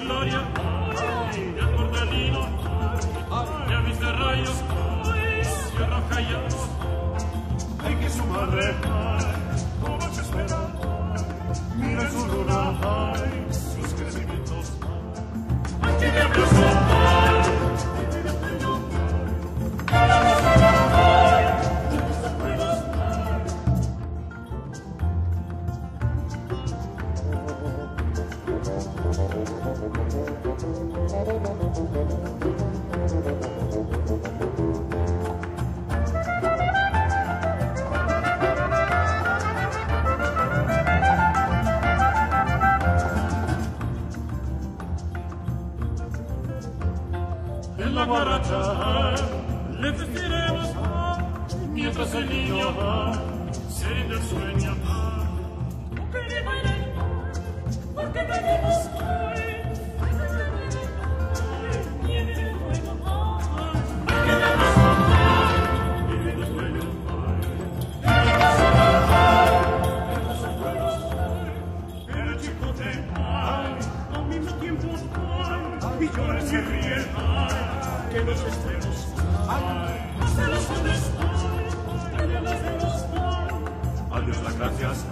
gloria, ay, rayos de viste rayos hay, hay que su madre, ay, ¿Cómo se espera? mira su luna, ay, sus crecimientos, Hay que de abrazo hay, la guaracha le vestiremos mientras el niño se rinde el sueño. Porque bailar, porque venimos hoy. Hay que chicote, ay, Que los extremos, adiós las gracias,